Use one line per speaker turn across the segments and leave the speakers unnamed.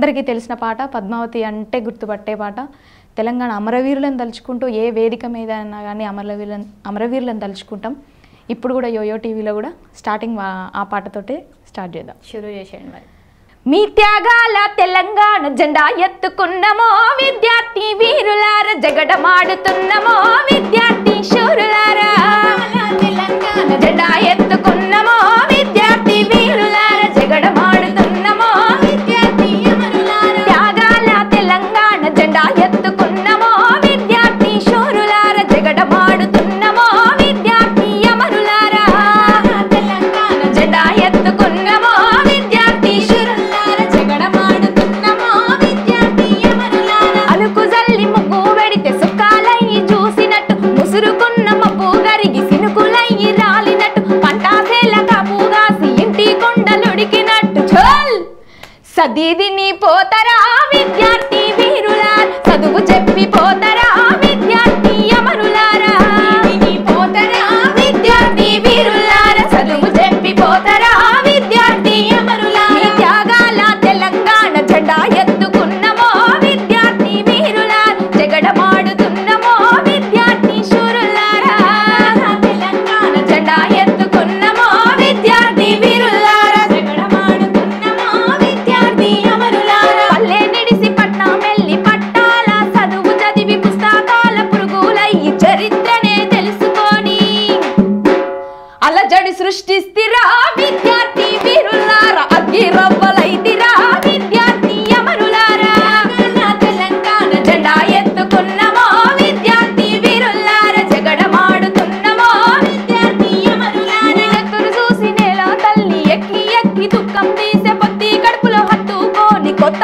అందరికీ తెలిసిన పాట పద్మావతి అంటే గుర్తుపట్టే పాట. తెలంగాణ అమరవీరులను తలుచుకుంటూ ఏ వేదిక మీద అయినా కానీ అమరవీరులను అమరవీరులను తలుచుకుంటాం. ఇప్పుడు కూడా యోయో టీవీలో కూడా స్టార్టింగ్ ఆ- పాటతోటే స్టార్ట్ చేద్దాం.
షురూ చేసేయండి మరి.
మీ త్యాగాల తెలంగాణ జెండా ఎత్తుకున్నమో విద్యార్థి వీరులార జగడమాడుతున్నమో విద్యార్థి సదీదిని పోతరా విద్యార్థి వీరులా చదువు చెప్పి పోతరా అలజడి సృష్టిస్తిరా. విద్యార్థి వీరులారా అగ్గి రవ్వలైతిరా విద్యార్థి అమరులారా తెలంగాణ జెండా ఎత్తుకున్నమో. విద్యార్థి వీరులారా జగడమాడుతున్నమో. విద్యార్థి అమరులారా ఎత్తురు చూసి నేల తల్లి ఎక్కి ఎక్కి దుఃఖం తీసే పొత్తి కడుపులో హత్తుకోని కొత్త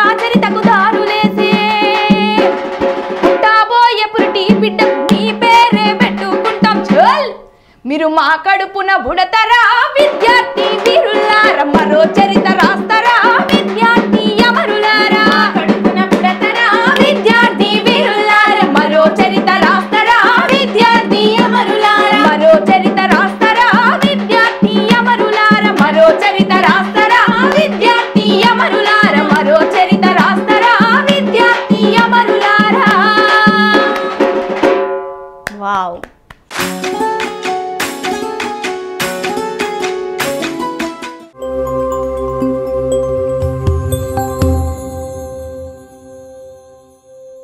మీరు మా కడుపున బుడతరా? విద్యార్థి వీరులార మరో చరిత రాస్తారా? విద్యార్థి అమరులారా కడుపున బుడతరా? విద్యార్థి వీరులార మరో చరిత రాస్తారా? విద్యార్థి అమరులారా మరో చరిత రాస్తారా? విద్యార్థి అమరులార మరో చరిత రాస్తారా? విద్యార్థి అమరులార మరో చరిత రాస్తారా? విద్యార్థి అమరులారా. వావ్.